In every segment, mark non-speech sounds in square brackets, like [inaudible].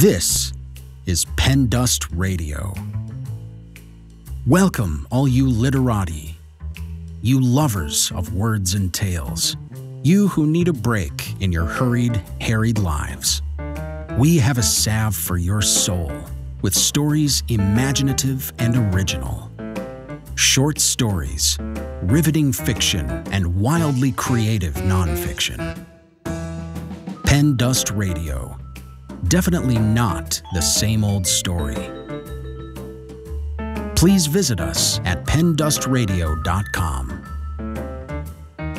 This is PenDust Radio. Welcome, all you literati, you lovers of words and tales, you who need a break in your hurried, harried lives. We have a salve for your soul with stories imaginative and original. Short stories, riveting fiction, and wildly creative nonfiction. PenDust Radio. Definitely not the same old story. Please visit us at pendustradio.com.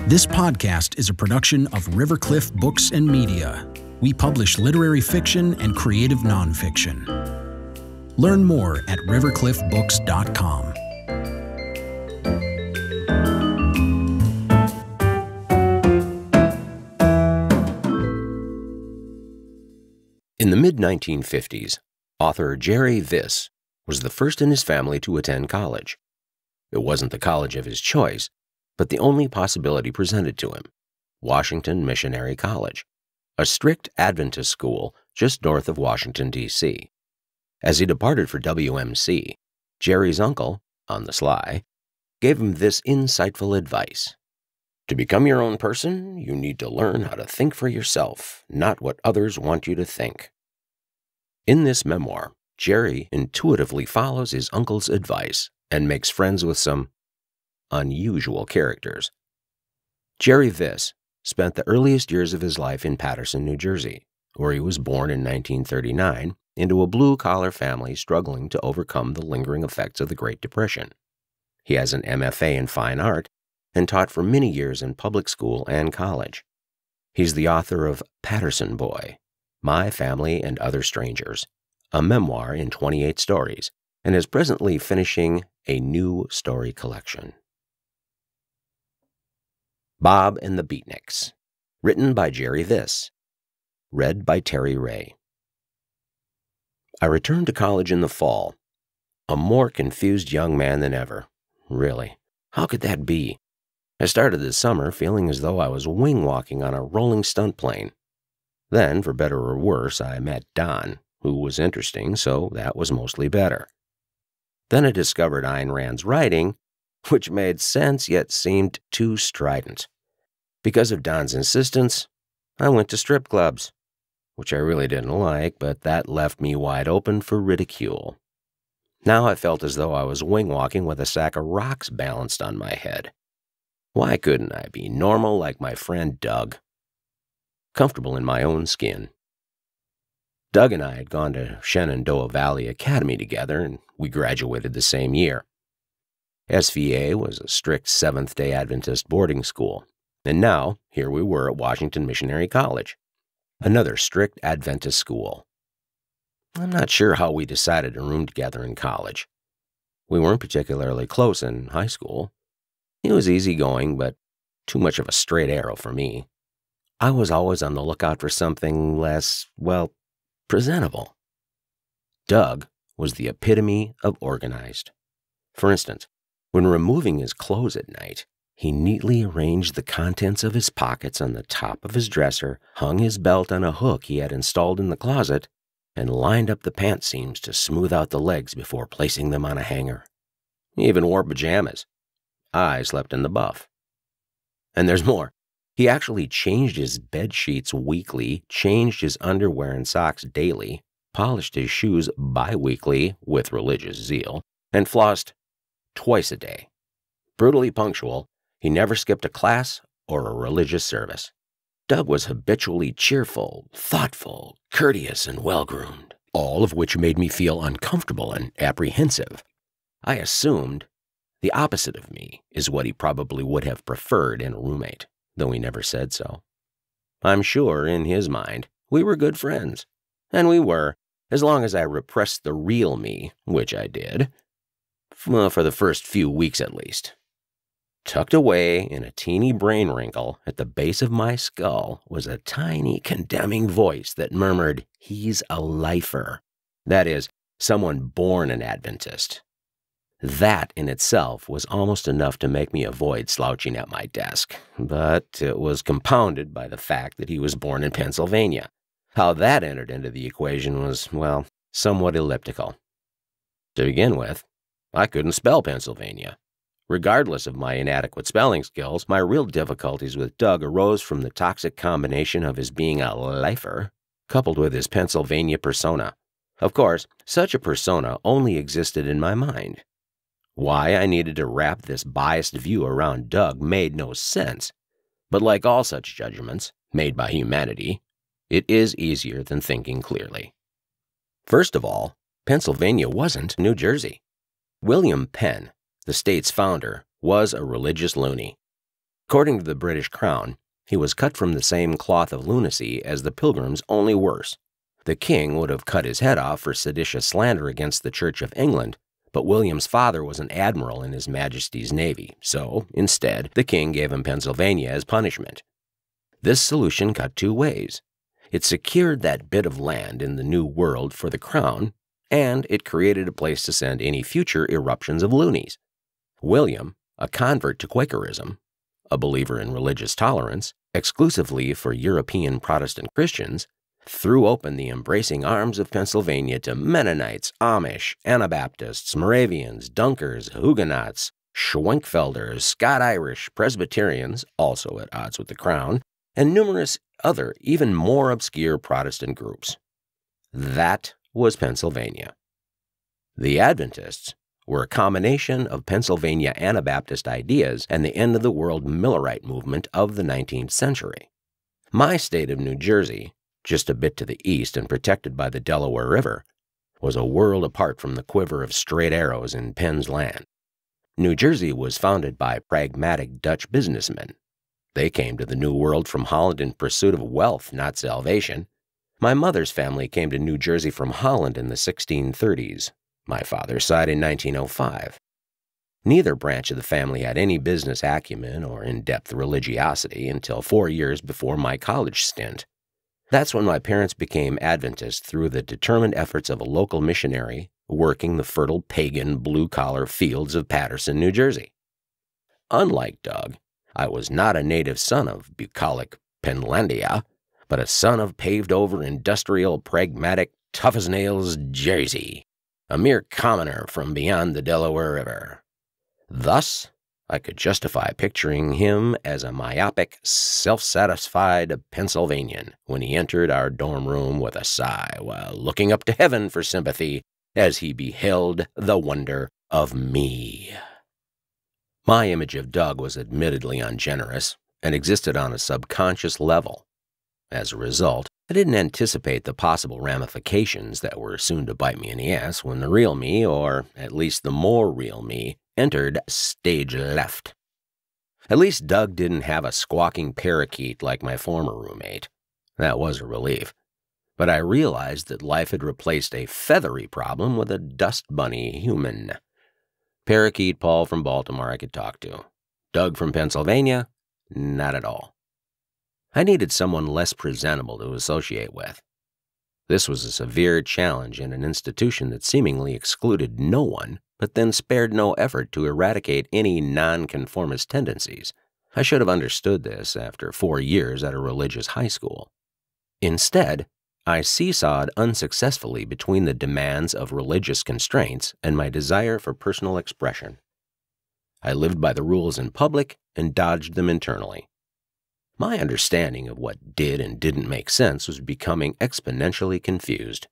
This podcast is a production of Rivercliff Books and Media. We publish literary fiction and creative nonfiction. Learn more at rivercliffbooks.com. In the mid 1950s, author Jerry Vis was the first in his family to attend college. It wasn't the college of his choice, but the only possibility presented to him Washington Missionary College, a strict Adventist school just north of Washington, D.C. As he departed for WMC, Jerry's uncle, on the sly, gave him this insightful advice. To become your own person, you need to learn how to think for yourself, not what others want you to think. In this memoir, Jerry intuitively follows his uncle's advice and makes friends with some unusual characters. Jerry Vis spent the earliest years of his life in Paterson, New Jersey, where he was born in 1939 into a blue collar family struggling to overcome the lingering effects of the Great Depression. He has an MFA in fine art and taught for many years in public school and college. He's the author of Paterson Boy, My Family and Other Strangers, a memoir in 28 stories, and is presently finishing a new story collection. Bob and the Beatniks, written by Jerry Vis, read by Terry Ray. I returned to college in the fall, a more confused young man than ever. Really, how could that be? I started this summer feeling as though I was wing walking on a rolling stunt plane. Then, for better or worse, I met Don, who was interesting, so that was mostly better. Then I discovered Ayn Rand's writing, which made sense yet seemed too strident. Because of Don's insistence, I went to strip clubs, which I really didn't like, but that left me wide open for ridicule. Now I felt as though I was wing walking with a sack of rocks balanced on my head. Why couldn't I be normal like my friend Doug? Comfortable in my own skin. Doug and I had gone to Shenandoah Valley Academy together, and we graduated the same year. SVA was a strict Seventh day Adventist boarding school, and now here we were at Washington Missionary College, another strict Adventist school. I'm not sure how we decided to room together in college. We weren't particularly close in high school, he was easygoing, but too much of a straight arrow for me. I was always on the lookout for something less, well, presentable. Doug was the epitome of organized. For instance, when removing his clothes at night, he neatly arranged the contents of his pockets on the top of his dresser, hung his belt on a hook he had installed in the closet, and lined up the pant seams to smooth out the legs before placing them on a hanger. He even wore pajamas, I slept in the buff. And there's more. He actually changed his bed sheets weekly, changed his underwear and socks daily, polished his shoes bi-weekly with religious zeal, and flossed twice a day. Brutally punctual, he never skipped a class or a religious service. Doug was habitually cheerful, thoughtful, courteous, and well groomed, all of which made me feel uncomfortable and apprehensive. I assumed the opposite of me is what he probably would have preferred in a roommate, though he never said so. I'm sure, in his mind, we were good friends. And we were, as long as I repressed the real me, which I did. Well, uh, for the first few weeks at least. Tucked away in a teeny brain wrinkle at the base of my skull was a tiny condemning voice that murmured, He's a lifer. That is, someone born an Adventist. That in itself was almost enough to make me avoid slouching at my desk, but it was compounded by the fact that he was born in Pennsylvania, How that entered into the equation was, well, somewhat elliptical. To begin with, I couldn't spell Pennsylvania. Regardless of my inadequate spelling skills, my real difficulties with Doug arose from the toxic combination of his being a lifer, coupled with his Pennsylvania persona. Of course, such a persona only existed in my mind. Why I needed to wrap this biased view around Doug made no sense. But like all such judgments, made by humanity, it is easier than thinking clearly. First of all, Pennsylvania wasn't New Jersey. William Penn, the state's founder, was a religious loony. According to the British Crown, he was cut from the same cloth of lunacy as the pilgrims, only worse. The king would have cut his head off for seditious slander against the Church of England, but William's father was an admiral in His Majesty's Navy, so, instead, the king gave him Pennsylvania as punishment. This solution cut two ways. It secured that bit of land in the New World for the crown, and it created a place to send any future eruptions of loonies. William, a convert to Quakerism, a believer in religious tolerance, exclusively for European Protestant Christians, threw open the embracing arms of Pennsylvania to Mennonites, Amish, Anabaptists, Moravians, Dunkers, Huguenots, Schwenkfelders, Scot Irish, Presbyterians, also at odds with the Crown, and numerous other, even more obscure Protestant groups. That was Pennsylvania. The Adventists were a combination of Pennsylvania Anabaptist ideas and the end of the world Millerite movement of the 19th century. My state of New Jersey, just a bit to the east and protected by the Delaware River, was a world apart from the quiver of straight arrows in Penn's land. New Jersey was founded by pragmatic Dutch businessmen. They came to the New World from Holland in pursuit of wealth, not salvation. My mother's family came to New Jersey from Holland in the 1630s, my father's side in 1905. Neither branch of the family had any business acumen or in depth religiosity until four years before my college stint. That's when my parents became Adventists through the determined efforts of a local missionary working the fertile pagan blue collar fields of Paterson, New Jersey. Unlike Doug, I was not a native son of bucolic Penlandia, but a son of paved over industrial, pragmatic, tough as nails Jersey a mere commoner from beyond the Delaware River. Thus, I could justify picturing him as a myopic, self satisfied Pennsylvanian when he entered our dorm room with a sigh while looking up to heaven for sympathy as he beheld the wonder of me. My image of Doug was admittedly ungenerous and existed on a subconscious level. As a result, I didn't anticipate the possible ramifications that were soon to bite me in the ass when the real me, or at least the more real me, entered stage left. At least Doug didn't have a squawking parakeet like my former roommate. That was a relief. But I realized that life had replaced a feathery problem with a dust bunny human. Parakeet Paul from Baltimore I could talk to. Doug from Pennsylvania? Not at all. I needed someone less presentable to associate with. This was a severe challenge in an institution that seemingly excluded no one, but then spared no effort to eradicate any nonconformist tendencies. I should have understood this after four years at a religious high school. Instead, I seesawed unsuccessfully between the demands of religious constraints and my desire for personal expression. I lived by the rules in public and dodged them internally. My understanding of what did and didn't make sense was becoming exponentially confused.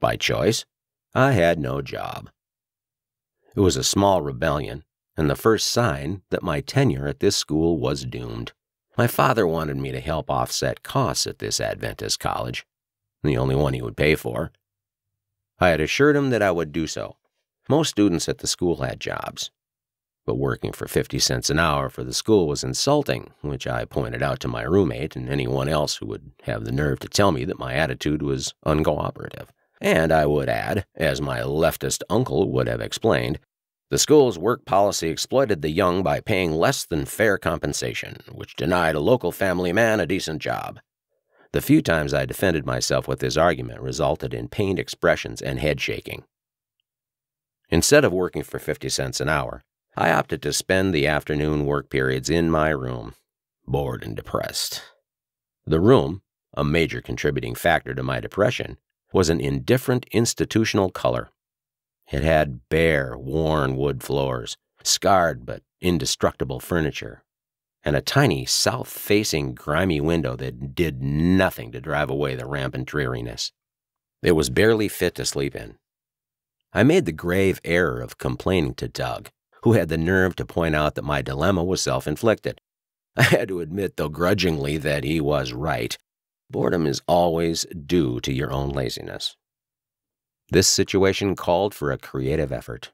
By choice, I had no job. It was a small rebellion, and the first sign that my tenure at this school was doomed. My father wanted me to help offset costs at this Adventist college, the only one he would pay for. I had assured him that I would do so. Most students at the school had jobs, but working for 50 cents an hour for the school was insulting, which I pointed out to my roommate and anyone else who would have the nerve to tell me that my attitude was uncooperative. And I would add, as my leftist uncle would have explained, the school's work policy exploited the young by paying less than fair compensation, which denied a local family man a decent job. The few times I defended myself with this argument resulted in pained expressions and head shaking. Instead of working for 50 cents an hour, I opted to spend the afternoon work periods in my room, bored and depressed. The room, a major contributing factor to my depression, was an indifferent institutional color. It had bare, worn wood floors, scarred but indestructible furniture, and a tiny south facing grimy window that did nothing to drive away the rampant dreariness. It was barely fit to sleep in. I made the grave error of complaining to Doug, who had the nerve to point out that my dilemma was self inflicted. [laughs] I had to admit, though grudgingly, that he was right. Boredom is always due to your own laziness. This situation called for a creative effort.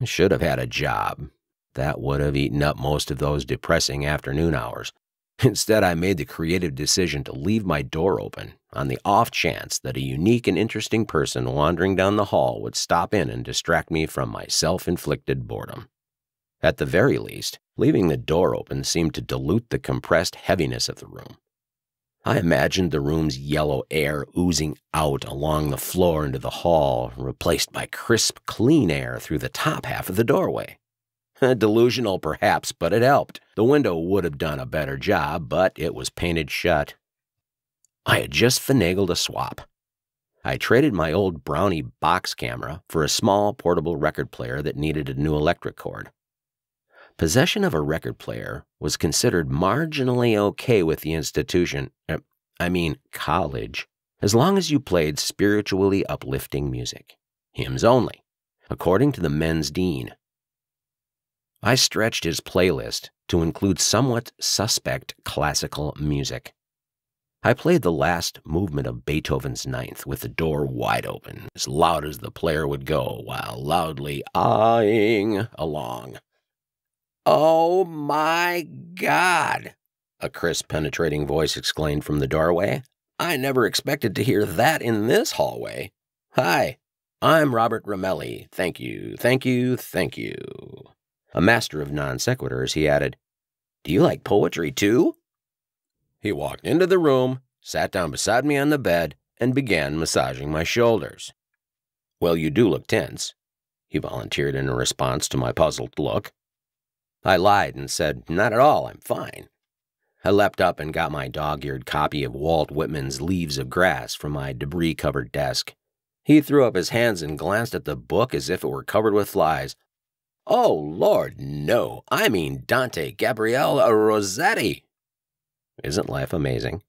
I should have had a job. That would have eaten up most of those depressing afternoon hours. [laughs] Instead, I made the creative decision to leave my door open on the off chance that a unique and interesting person wandering down the hall would stop in and distract me from my self inflicted boredom. At the very least, leaving the door open seemed to dilute the compressed heaviness of the room. I imagined the room's yellow air oozing out along the floor into the hall, replaced by crisp, clean air through the top half of the doorway. [laughs] Delusional, perhaps, but it helped. The window would have done a better job, but it was painted shut. I had just finagled a swap. I traded my old Brownie box camera for a small portable record player that needed a new electric cord. Possession of a record player was considered marginally okay with the institution, uh, I mean college, as long as you played spiritually uplifting music. Hymns only, according to the men's dean. I stretched his playlist to include somewhat suspect classical music. I played the last movement of Beethoven's Ninth with the door wide open, as loud as the player would go, while loudly eyeing along. Oh my God! A crisp, penetrating voice exclaimed from the doorway. I never expected to hear that in this hallway. Hi, I'm Robert Ramelli. Thank you, thank you, thank you. A master of non sequiturs, he added, Do you like poetry too? He walked into the room, sat down beside me on the bed, and began massaging my shoulders. Well, you do look tense, he volunteered in response to my puzzled look. I lied and said, Not at all, I'm fine. I leapt up and got my dog eared copy of Walt Whitman's Leaves of Grass from my debris covered desk. He threw up his hands and glanced at the book as if it were covered with flies. Oh, Lord, no. I mean Dante Gabriel Rossetti. Isn't life amazing?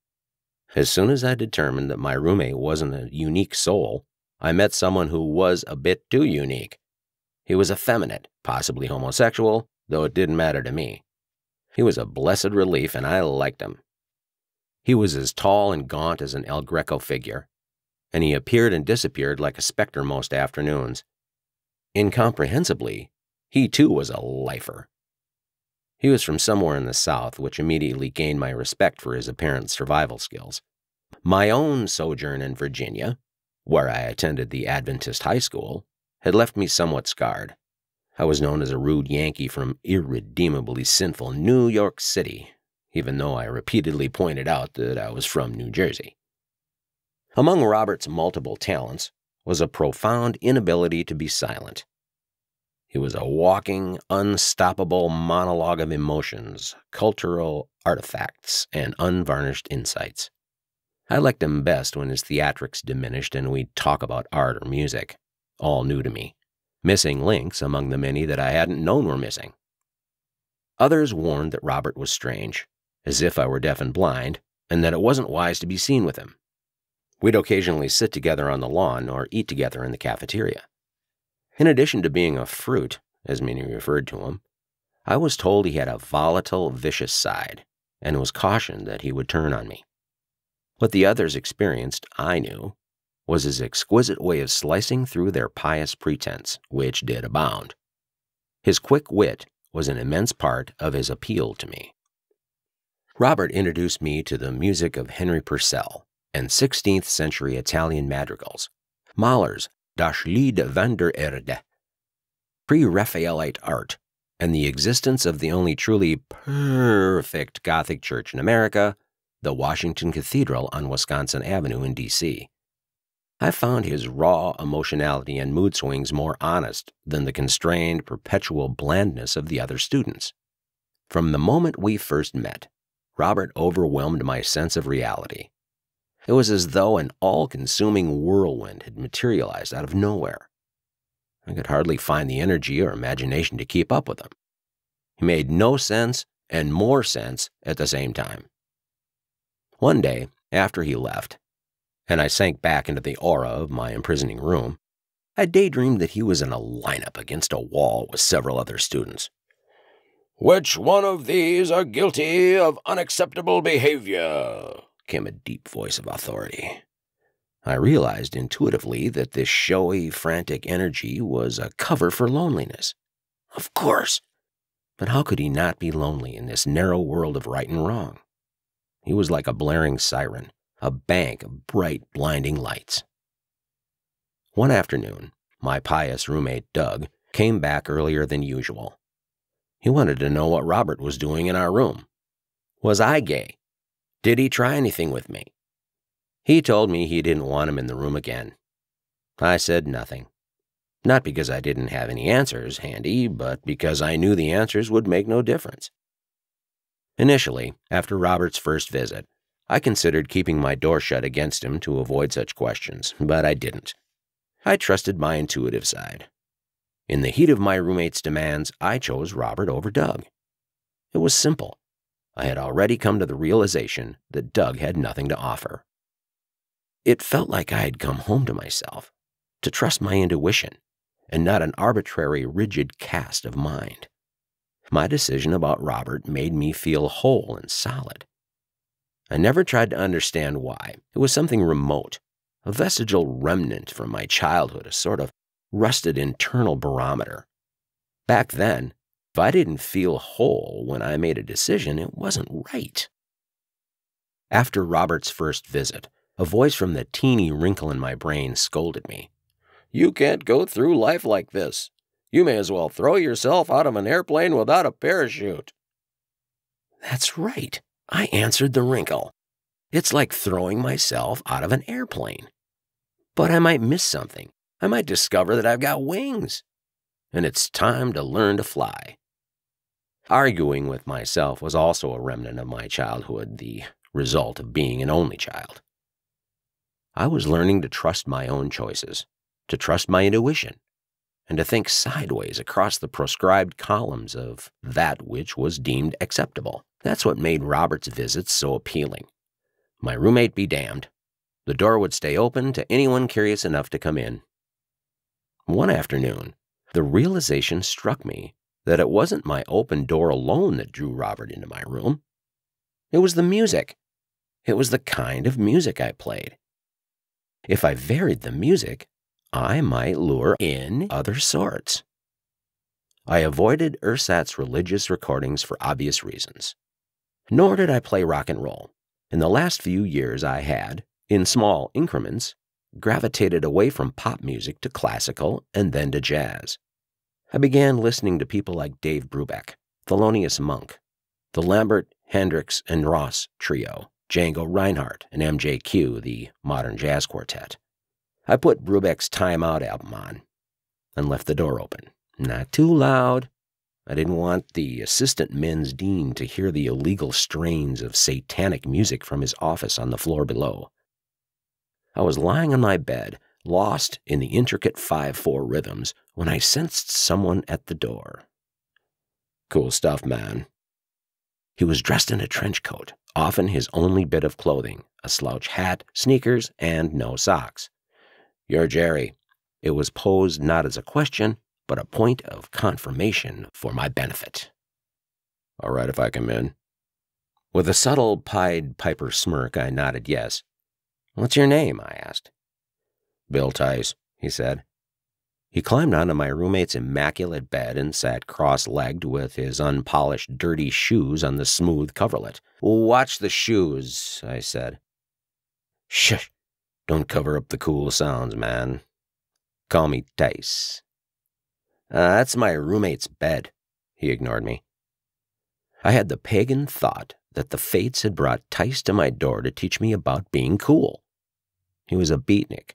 As soon as I determined that my roommate wasn't a unique soul, I met someone who was a bit too unique. He was effeminate, possibly homosexual, though it didn't matter to me. He was a blessed relief, and I liked him. He was as tall and gaunt as an El Greco figure, and he appeared and disappeared like a specter most afternoons. Incomprehensibly, he too was a lifer. He was from somewhere in the South, which immediately gained my respect for his apparent survival skills. My own sojourn in Virginia, where I attended the Adventist high school, had left me somewhat scarred. I was known as a rude Yankee from irredeemably sinful New York City, even though I repeatedly pointed out that I was from New Jersey. Among Robert's multiple talents was a profound inability to be silent. He was a walking, unstoppable monologue of emotions, cultural artifacts, and unvarnished insights. I liked him best when his theatrics diminished and we'd talk about art or music, all new to me missing links among the many that I hadn't known were missing. Others warned that Robert was strange, as if I were deaf and blind, and that it wasn't wise to be seen with him. We'd occasionally sit together on the lawn or eat together in the cafeteria. In addition to being a fruit, as many referred to him, I was told he had a volatile, vicious side, and was cautioned that he would turn on me. What the others experienced, I knew, was his exquisite way of slicing through their pious pretense, which did abound. His quick wit was an immense part of his appeal to me. Robert introduced me to the music of Henry Purcell and 16th century Italian madrigals, Mahler's Das Lied von der Erde, pre Raphaelite art, and the existence of the only truly perfect Gothic church in America, the Washington Cathedral on Wisconsin Avenue in D.C. I found his raw emotionality and mood swings more honest than the constrained, perpetual blandness of the other students. From the moment we first met, Robert overwhelmed my sense of reality, It was as though an all consuming whirlwind had materialized out of nowhere. I could hardly find the energy or imagination to keep up with him. He made no sense and more sense at the same time. One day, after he left, and I sank back into the aura of my imprisoning room, I daydreamed that he was in a lineup against a wall with several other students. Which one of these are guilty of unacceptable behavior? came a deep voice of authority. I realized intuitively that this showy, frantic energy was a cover for loneliness. Of course. But how could he not be lonely in this narrow world of right and wrong? He was like a blaring siren, a bank of bright, blinding lights. One afternoon, my pious roommate, Doug, came back earlier than usual. He wanted to know what Robert was doing in our room. Was I gay? Did he try anything with me? He told me he didn't want him in the room again. I said nothing. Not because I didn't have any answers handy, but because I knew the answers would make no difference. Initially, after Robert's first visit, I considered keeping my door shut against him to avoid such questions, but I didn't. I trusted my intuitive side. In the heat of my roommate's demands, I chose Robert over Doug. It was simple. I had already come to the realization that Doug had nothing to offer. It felt like I had come home to myself, to trust my intuition, and not an arbitrary, rigid cast of mind. My decision about Robert made me feel whole and solid. I never tried to understand why. It was something remote, a vestigial remnant from my childhood, a sort of rusted internal barometer. Back then, if I didn't feel whole when I made a decision, it wasn't right. After Robert's first visit, a voice from the teeny wrinkle in my brain scolded me. You can't go through life like this. You may as well throw yourself out of an airplane without a parachute. That's right. I answered the wrinkle. It's like throwing myself out of an airplane. But I might miss something. I might discover that I've got wings. And it's time to learn to fly. Arguing with myself was also a remnant of my childhood, the result of being an only child. I was learning to trust my own choices, to trust my intuition, and to think sideways across the proscribed columns of that which was deemed acceptable. That's what made Robert's visits so appealing. My roommate be damned. The door would stay open to anyone curious enough to come in. One afternoon, the realization struck me that it wasn't my open door alone that drew Robert into my room. It was the music. It was the kind of music I played. If I varied the music, I might lure in other sorts. I avoided Ersatz religious recordings for obvious reasons. Nor did I play rock and roll. In the last few years, I had, in small increments, gravitated away from pop music to classical and then to jazz. I began listening to people like Dave Brubeck, Thelonious Monk, the Lambert, Hendricks, and Ross trio, Django Reinhardt, and MJQ, the modern jazz quartet. I put Brubeck's Time Out album on and left the door open. Not too loud. I didn't want the assistant men's dean to hear the illegal strains of satanic music from his office on the floor below. I was lying on my bed, lost in the intricate 5 4 rhythms, when I sensed someone at the door. Cool stuff, man. He was dressed in a trench coat, often his only bit of clothing, a slouch hat, sneakers, and no socks. You're Jerry. It was posed not as a question, but a point of confirmation for my benefit. All right if I come in. With a subtle Pied Piper smirk, I nodded yes. What's your name? I asked. Bill Tice, he said. He climbed onto my roommate's immaculate bed and sat cross legged with his unpolished, dirty shoes on the smooth coverlet. Watch the shoes, I said. Shush! Don't cover up the cool sounds, man. Call me Tice. Uh, that's my roommate's bed. He ignored me. I had the pagan thought that the fates had brought Tice to my door to teach me about being cool. He was a beatnik,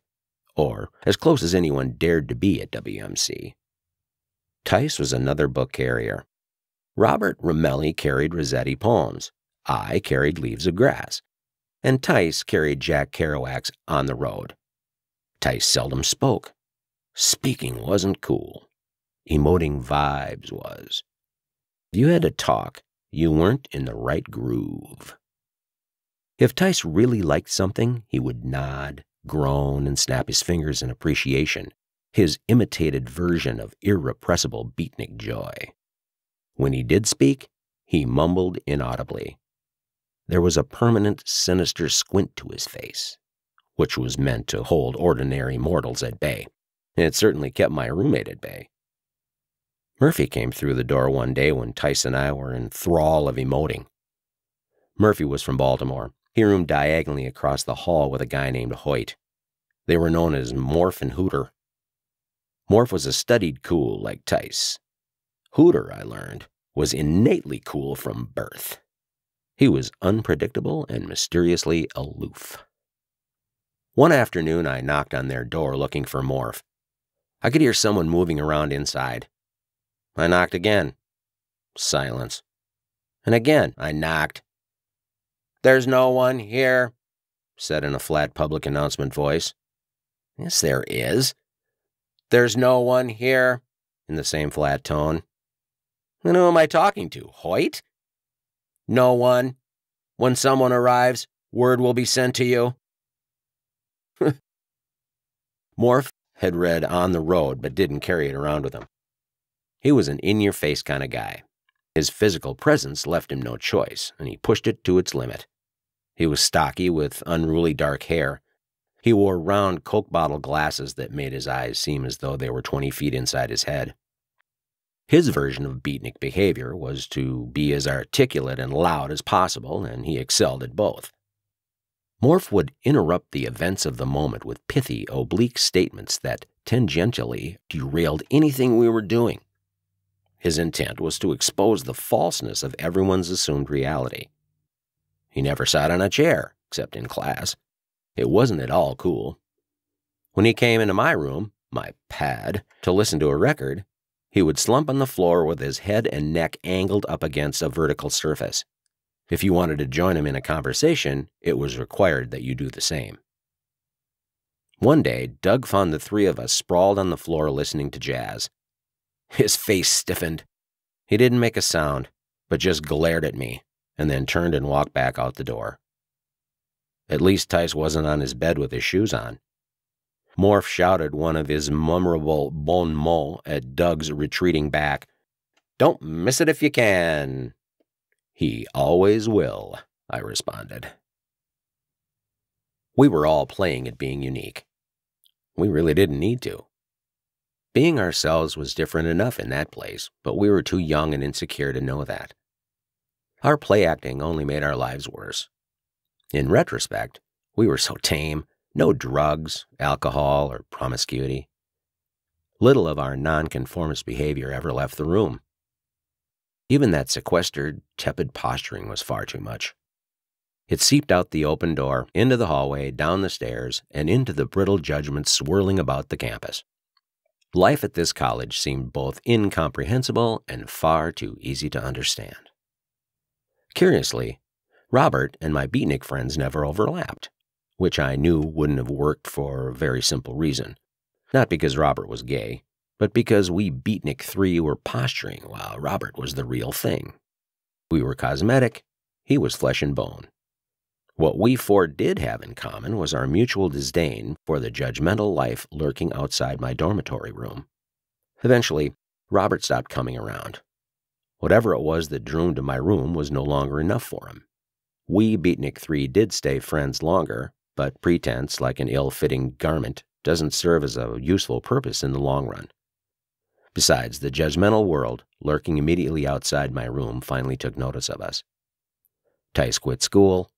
or as close as anyone dared to be at WMC. Tice was another book carrier. Robert Romelli carried Rossetti poems. I carried Leaves of Grass. and Tice carried Jack Kerouac's On the Road. Tice seldom spoke. Speaking wasn't cool. Emoting vibes was. If you had to talk, you weren't in the right groove. If Tice really liked something, he would nod, groan, and snap his fingers in appreciation, his imitated version of irrepressible beatnik joy. When he did speak, he mumbled inaudibly. There was a permanent, sinister squint to his face, which was meant to hold ordinary mortals at bay. It certainly kept my roommate at bay. Murphy came through the door one day when Tice and I were in thrall of emoting. Murphy was from Baltimore. He roomed diagonally across the hall with a guy named Hoyt. They were known as Morph and Hooter. Morph was a studied cool like Tice. Hooter, I learned, was innately cool from birth. He was unpredictable and mysteriously aloof. One afternoon, I knocked on their door looking for Morph. I could hear someone moving around inside. I knocked again. Silence. And again, I knocked. There's no one here, said in a flat public announcement voice. Yes, there is. There's no one here, in the same flat tone. And who am I talking to? Hoyt? No one. When someone arrives, word will be sent to you. [laughs] Morph had read On the Road but didn't carry it around with him. He was an in your face kind of guy. His physical presence left him no choice, and he pushed it to its limit. He was stocky with unruly dark hair. He wore round Coke bottle glasses that made his eyes seem as though they were 20 feet inside his head. His version of beatnik behavior was to be as articulate and loud as possible, and he excelled at both. Morph would interrupt the events of the moment with pithy, oblique statements that tangentially derailed anything we were doing. His intent was to expose the falseness of everyone's assumed reality. He never sat on a chair, except in class. It wasn't at all cool. When he came into my room, my pad, to listen to a record, he would slump on the floor with his head and neck angled up against a vertical surface. If you wanted to join him in a conversation, it was required that you do the same. One day, Doug found the three of us sprawled on the floor listening to jazz. His face stiffened. He didn't make a sound, but just glared at me, and then turned and walked back out the door. At least Tice wasn't on his bed with his shoes on. Morph shouted one of his memorable bon mots at Doug's retreating back. Don't miss it if you can. He always will, I responded. We were all playing at being unique. We really didn't need to. Being ourselves was different enough in that place, but we were too young and insecure to know that. Our play acting only made our lives worse. In retrospect, we were so tame no drugs, alcohol, or promiscuity. Little of our nonconformist behavior ever left the room. Even that sequestered, tepid posturing was far too much. It seeped out the open door, into the hallway, down the stairs, and into the brittle judgments swirling about the campus. Life at this college seemed both incomprehensible and far too easy to understand. Curiously, Robert and my beatnik friends never overlapped which I knew wouldn't have worked for a very simple reason. Not because Robert was gay, but because we Beatnik 3 were posturing while Robert was the real thing. We were cosmetic, he was flesh and bone. What we four did have in common was our mutual disdain for the judgmental life lurking outside my dormitory room. Eventually, Robert stopped coming around. Whatever it was that drew him to my room was no longer enough for him. We Beatnik 3 did stay friends longer, but pretense, like an ill fitting garment, doesn't serve as a useful purpose in the long run. Besides, the judgmental world, lurking immediately outside my room, finally took notice of us. Tice quit school.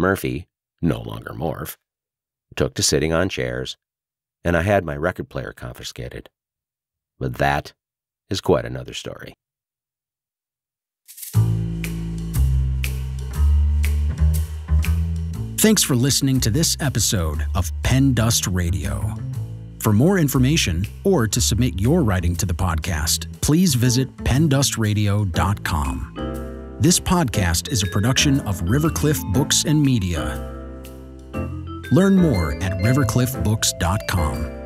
Murphy, no longer Morph, took to sitting on chairs, and I had my record player confiscated. But that is quite another story. Thanks for listening to this episode of PenDust Radio. For more information or to submit your writing to the podcast, please visit pendustradio.com. This podcast is a production of Rivercliff Books and Media. Learn more at rivercliffbooks.com.